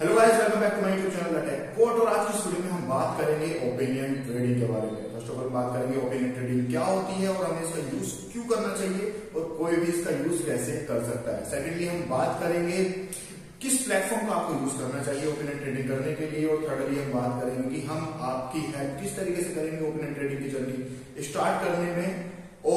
Hello guys welcome back to my YouTube channel tech quote और आज की video में हम बात करेंगे ओपिनियन ट्रेडिंग के बारे में। फ़र्स्ट ऑफ़ ऑल बात करेंगे ओपिनियन ट्रेडिंग क्या होती है और हमें इसका यूज़ क्यों करना चाहिए और कोई भी इसका यूज़ कैसे कर सकता है। सेकेंडली हम बात करेंगे किस प्लेटफॉर्म का आपको यूज़ करना चाहिए ओपिनियन ट्रेडिंग करने के लिए। और थर्डली हम बात करेंगे कि हम आपकी हेल्प किस तरीके से करेंगे ओपिनियन ट्रेडिंग की जर्नी स्टार्ट करने में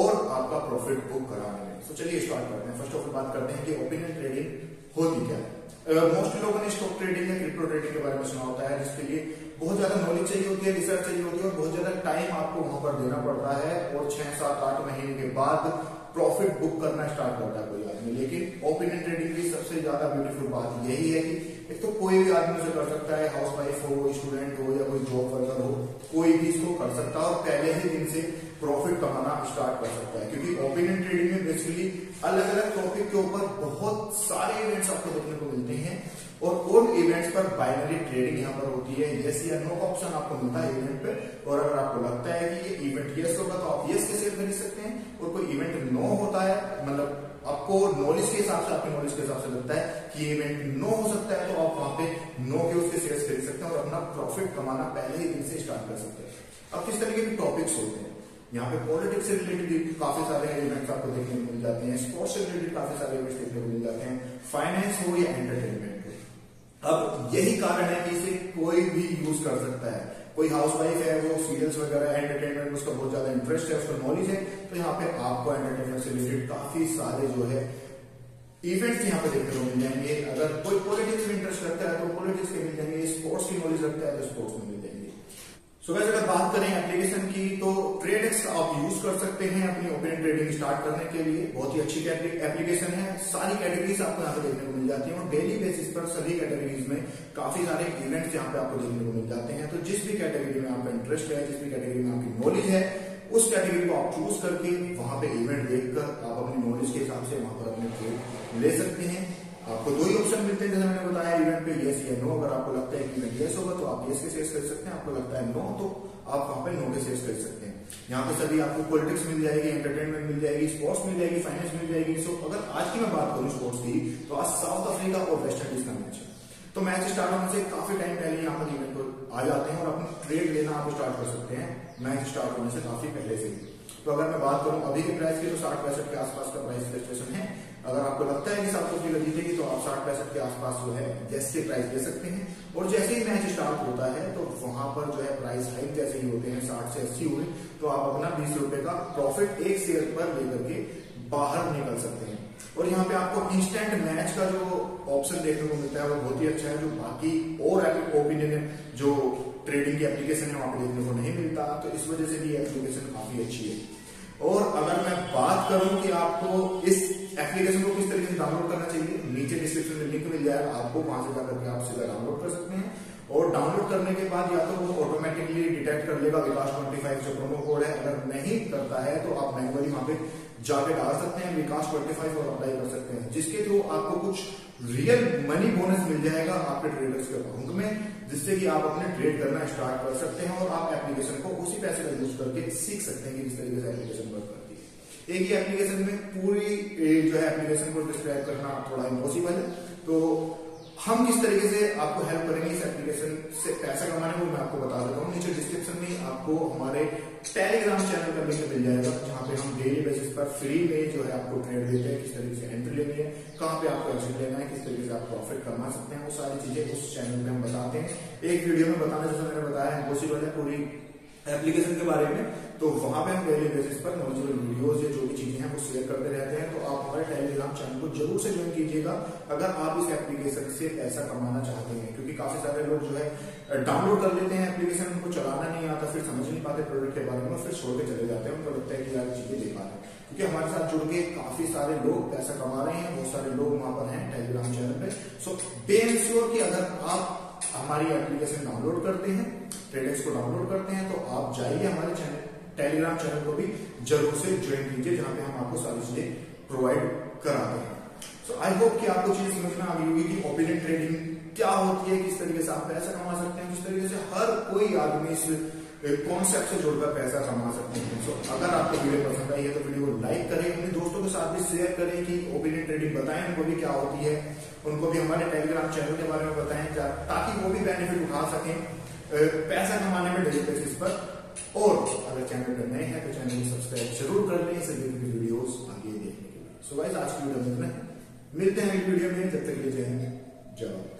और आपका प्रॉफिट बुक कराने में। तो चलिए स्टार्ट करते हैं। फ़र्स्ट ऑफ़ ऑल बात करते हैं कि ओपिनियन ट्रेडिंग होती क्या है। मोस्टली लोगों ने स्टॉक ट्रेडिंग या क्रिप्टो ट्रेडिंग के बारे में सुना होता है, जिसके लिए बहुत ज़्यादा नॉलेज चाहिए होती है रिसर्च चाहिए होती है और बहुत ज़्यादा टाइम आपको वहाँ पर देना पड़ता है और छह सात, आठ महीने के बाद प्रॉफिट बुक करना स्टार्ट करता है कोई आदमी। लेकिन ओपिनियन ट्रेडिंग की सबसे ज़्यादा ब्यूटीफुल बात यही है कि एक तो कोई भी आदमी उसे कर सकता है हाउस वाइफ हो स्टूडेंट हो या कोई जॉब वर्कर हो, कोई भी इसको कर सकता है और पहले ही दिन से प्रॉफिट कमाना स्टार्ट कर सकता है। क्योंकि ओपिनियन ट्रेडिंग में बेसिकली अलग अलग टॉपिक के ऊपर बहुत सारे इवेंट्स आपको देखने को मिलते हैं और उन इवेंट्स पर बाइनरी ट्रेडिंग यहाँ पर होती है। यस या नो का ऑप्शन आपको मिलता है इवेंट पे और अगर आपको लगता है कि ये इवेंट यस होगा तो आप यस के शेयर खरीद सकते हैं और कोई इवेंट नो होता है मतलब आपको नॉलेज के हिसाब से, आपके नॉलेज के हिसाब से लगता है कि ये इवेंट नो हो सकता है तो आप वहाँ पे नो के उसके शेयर खरीद सकते हैं और अपना प्रॉफिट कमाना पहले ही दिन से स्टार्ट कर सकते हैं। अब किस तरीके के टॉपिक्स होते हैं? यहाँ पे पॉलिटिक्स से रिलेटेड काफ़ी सारे इवेंट्स आपको देखने को मिल जाते हैं स्पोर्ट्स से रिलेटेड काफ़ी सारे इवेंट्स देखने को मिल जाते हैं फाइनेंस हो या एंटरटेनमेंट हो। अब यही कारण है कि इसे कोई भी यूज़ कर सकता है। कोई हाउस वाइफ है, वो सीरियल्स वगैरह एंटरटेनमेंट में उसका बहुत ज़्यादा इंटरेस्ट है, उसका नॉलेज है तो यहाँ पे आपको एंटरटेनमेंट से रिलेटेड काफ़ी सारे जो है इवेंट्स यहाँ पे देखने को मिल जाएँगे। अगर कोई पॉलिटिक्स में इंटरेस्ट रखता है तो पॉलिटिक्स के मिल जाएँगे स्पोर्ट्स की नॉलेज रखता है तो स्पोर्ट्स में मिल जाएँगे। सो वैसे करें एप्लीकेशन की तो ट्रेडेक्स आप यूज़ कर सकते हैं अपनी ओपन ट्रेडिंग स्टार्ट करने के लिए। बहुत ही अच्छी एप्लीकेशन है। सारी कैटेगरीज आपको यहाँ पे देखने को मिल जाती है और डेली बेसिस पर सभी कैटेगरीज में काफ़ी सारे इवेंट्स यहाँ पे आपको देखने को मिल जाते हैं। तो जिस भी कैटेगरी में आपका इंटरेस्ट है, जिस भी कैटेगरी में आपकी नॉलेज है, उस कैटेगरी को आप चूज़ करके वहाँ पे इवेंट देखकर आप अपनी नॉलेज के हिसाब से वहाँ पर अपने ट्रेड ले सकते हैं। आपको दो ही ऑप्शन मिलते हैं, जैसे मैंने बताया इवेंट पे यस या नो अगर आपको लगता है कि इवेंट यस होगा तो आप यस के शेयर कर सकते हैं, आपको लगता है नो तो आप वहाँ पे नो के शेयर कर सकते हैं। यहाँ पे सभी आपको पॉलिटिक्स मिल जाएगी एंटरटेनमेंट मिल जाएगी स्पोर्ट्स मिल जाएगी फाइनेंस मिल जाएगी। सो अगर आज की मैं बात करूँ स्पोर्ट्स की तो आज साउथ अफ्रीका और वेस्ट इंडीज का मैच है। तो मैच स्टार्ट होने से काफ़ी टाइम पहले यहाँ पर इवेंट आ जाते हैं और अपनी ट्रेड लेना आप स्टार्ट कर सकते हैं। मैच स्टार्ट होने से काफ़ी पहले से तो अगर मैं बात करूँ अभी के प्राइस की तो साठ पैंसठ के आसपास का प्राइस रजिस्ट्रेशन है। अगर आपको लगता है कि सात सौ की जीतेगी तो आप साठ पैंसठ के आसपास जो है जैसे प्राइस दे सकते हैं। और जैसे ही मैच स्टार्ट होता है तो वहाँ पर जो है प्राइस हाइक जैसे ही होते हैं, साठ से अस्सी हुए तो आप अपना बीस रुपए का प्रॉफिट एक शेयर पर लेकर के बाहर निकल सकते हैं। और यहाँ पे आपको इंस्टेंट मैच का जो ऑप्शन देखने को मिलता है, वो बहुत ही अच्छा है, जो बाकी और ओपिनियन जो ट्रेडिंग की एप्लीकेशन है वहाँ पे देखने को नहीं मिलता तो इस वजह से भी एप्लीकेशन काफ़ी अच्छी है। और अगर मैं बात करूँ कि आपको इस एप्लीकेशन को किस तरीके से डाउनलोड करना चाहिए, नीचे डिस्क्रिप्शन में लिंक मिल जाएगा आपको वहाँ से जाकर आप सीधा डाउनलोड कर सकते हैं। और डाउनलोड करने के बाद या तो वो ऑटोमेटिकली डिटेक्ट कर लेगा विकास ट्वेंटी फाइव जो प्रोमो कोड है। अगर नहीं करता है तो आप मैनुअली वहाँ पे जाके डाल सकते हैं, विकास ट्वेंटी फाइव और अप्लाई कर सकते हैं, जिसके थ्रू आपको कुछ रियल मनी बोनस मिल जाएगा आपके ट्रेडर्स के अकाउंट में, जिससे कि आप अपने ट्रेड करना स्टार्ट कर सकते हैं और आप एप्लीकेशन को उसी पैसे का यूज़ करके सीख सकते हैं कि किस तरीके से एप्लीकेशन वर्क करती है। एक ही एप्लीकेशन में पूरी जो है एप्लीकेशन को डिस्क्राइब करना थोड़ा इम्पॉसिबल है। तो हम किस तरीके से आपको हेल्प करेंगे इस एप्लीकेशन से पैसा कमाने को मैं आपको बता देता हूँ। नीचे डिस्क्रिप्शन में आपको हमारे टेलीग्राम चैनल का लिंक मिल जाएगा, जहाँ पे हम डेली बेसिस पर फ्री में जो है आपको ट्रेड देते हैं, किस तरीके से एंट्री लेनी है, कहाँ पे आपको एक्शन लेना है, किस तरीके से आप प्रॉफिट कमा सकते हैं, वो सारी चीज़ें उस चैनल पे हम बताते हैं। एक वीडियो में बताना, जैसे मैंने बताया इम्पॉसिबल है, पूरी एप्लीकेशन के बारे में तो वहाँ पे हम डेली बेसिस पर नॉलेजेबल वीडियोस या जो भी चीज़ें हैं वो शेयर करते रहते हैं। तो आप हमारे टेलीग्राम चैनल को ज़रूर से ज्वाइन कीजिएगा, अगर आप इस एप्लीकेशन से पैसा कमाना चाहते हैं। क्योंकि काफ़ी सारे लोग जो है डाउनलोड कर लेते हैं एप्लीकेशन उनको चलाना नहीं आता, फिर समझ नहीं पाते प्रोडक्ट के बारे में फिर छोड़ के चले जाते हैं। उनको लगता है कि यार चीज़ें बेकार है। क्योंकि हमारे साथ जुड़ के काफ़ी सारे लोग पैसा कमा रहे हैं, बहुत सारे लोग वहाँ पर हैं टेलीग्राम चैनल पे। सो बे श्योर कि अगर आप हमारी एप्लीकेशन डाउनलोड करते हैं ट्रेडेक्स को डाउनलोड करते हैं तो आप जाइए हमारे चैनल टेलीग्राम चैनल को भी ज़रूर से ज्वाइन कीजिए, जहाँ पे हम आपको सारी चीज़ें प्रोवाइड कराते हैं। सो आई होप कि आपको चीज़ समझना आ गई होगी कि ओपिनियन ट्रेडिंग क्या होती है, किस तरीके से आप पैसा कमा सकते हैं, किस तरीके से हर कोई आदमी इस कॉन्सेप्ट से जुड़कर पैसा कमा सकते हैं। सो so, अगर आपको वीडियो पसंद आई है तो वीडियो को लाइक करें अपने दोस्तों के साथ भी शेयर करें कि ओपिनियन ट्रेडिंग बताएँ उनको भी क्या होती है। उनको भी हमारे टेलीग्राम चैनल के बारे में बताएँ ताकि वो भी बेनिफिट उठा सकें पैसा कमाने में डेली बेसिस पर। और अगर चैनल पर नए हैं तो चैनल को सब्सक्राइब ज़रूर कर लें इस वीडियोस आगे देखने के लिए। सो गाइस आज की वीडियो में मिलते हैं अगली वीडियो में जब तक ले जाएँगे जवाब